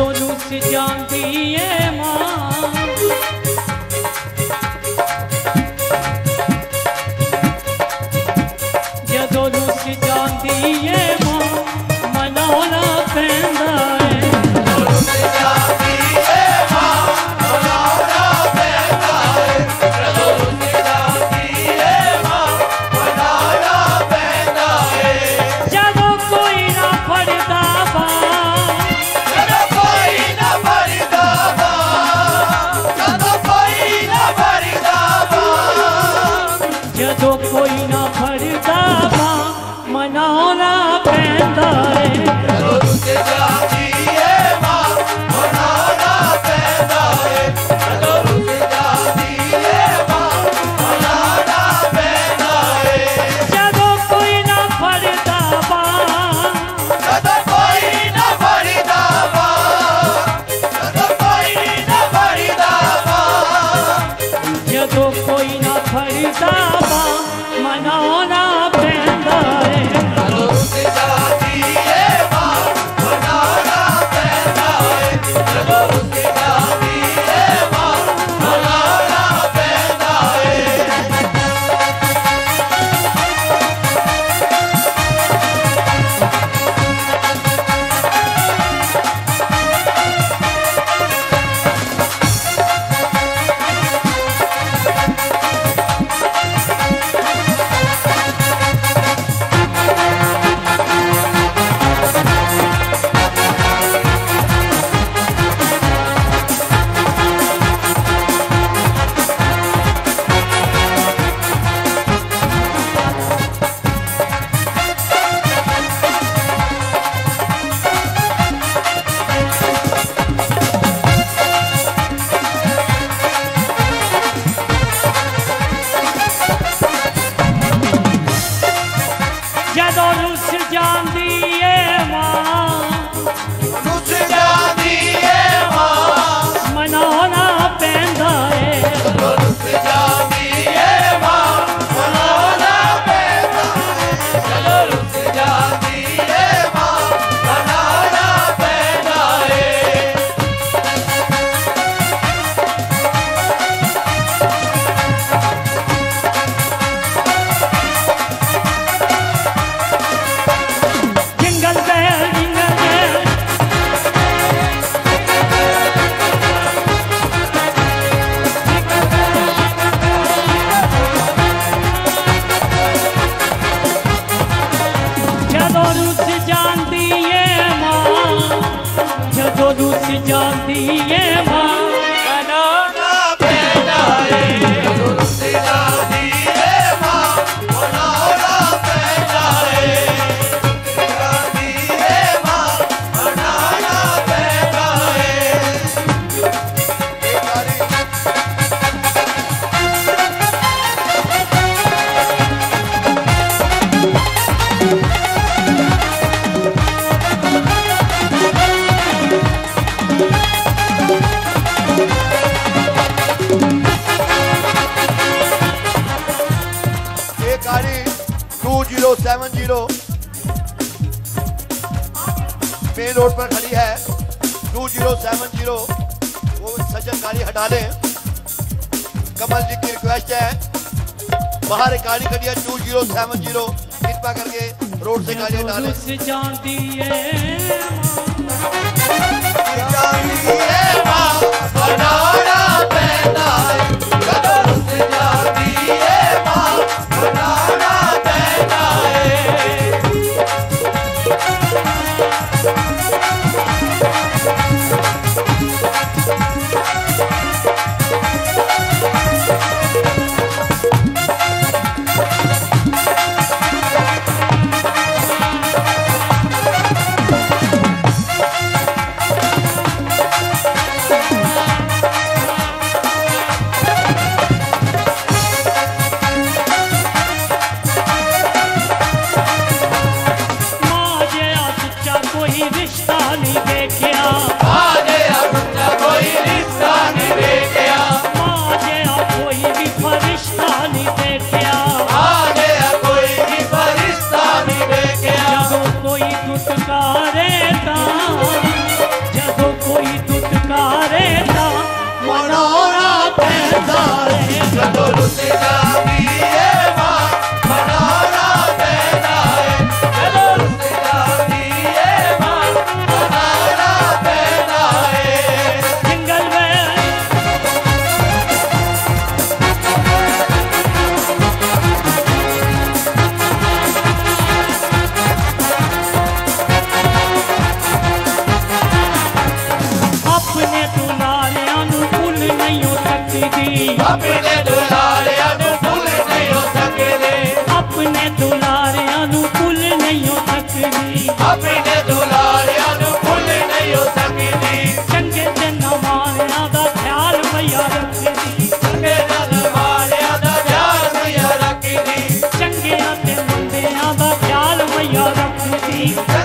सोनू से जानती है माँ। दी हीरो मेन रोड पर खड़ी है। Two zero seven zero. वो सज्जन गाड़ी हटा लें कमल जी की रिक्वेस्ट है। बाहर एक गाड़ी खड़ी है टू ज़ीरो सेवन ज़ीरो। कृपा करके रोड से गाड़ी हटा लें ਆਪਣੇ ਦੁਲਾਰਿਆਂ ਨੂੰ ਆਪਣੇ ਦੁਲਾਰਿਆਂ ਨੂੰ ਭੁੱਲ ਨੂੰ ਭੁੱਲ ਨਹੀਂ ਹੋ ਸਕਦੇ। ਚੰਗੇ ਤੇ ਦਾ ਖਿਆਲ ਮਈਆ ਚੰਗੇ ਤੇ ਦਾ ਖਿਆਲ ਮਈਆ ਦਾ ਖਿਆਲ ਮਈਆ